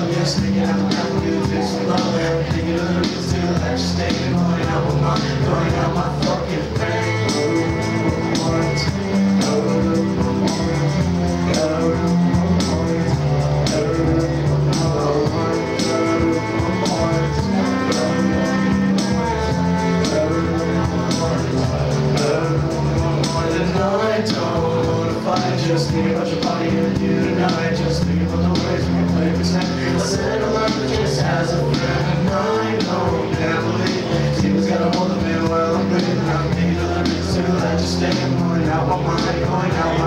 up, just thinking I'm gonna do this alone. Thinking of the reasons to let you stay going out with my, going out my fucking brain. Just think about your body and you tonight Just think about you stay Going out my going out